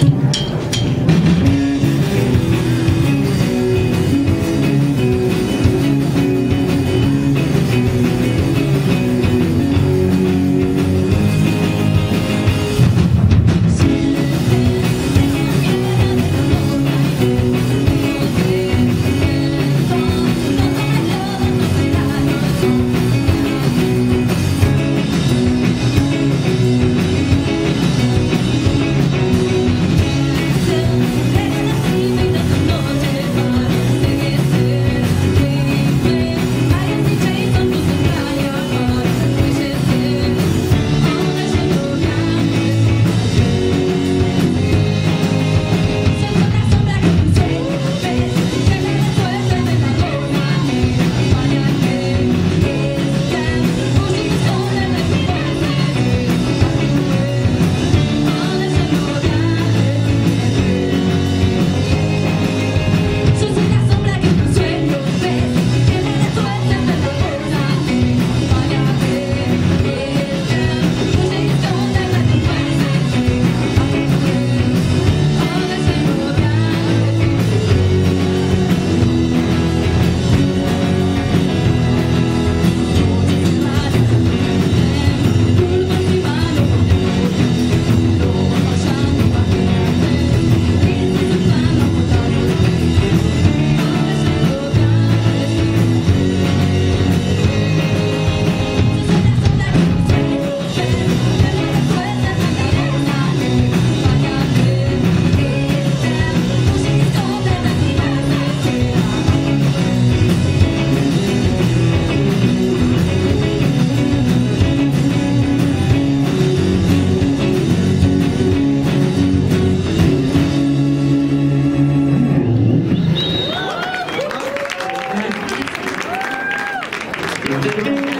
Thank you. Спасибо.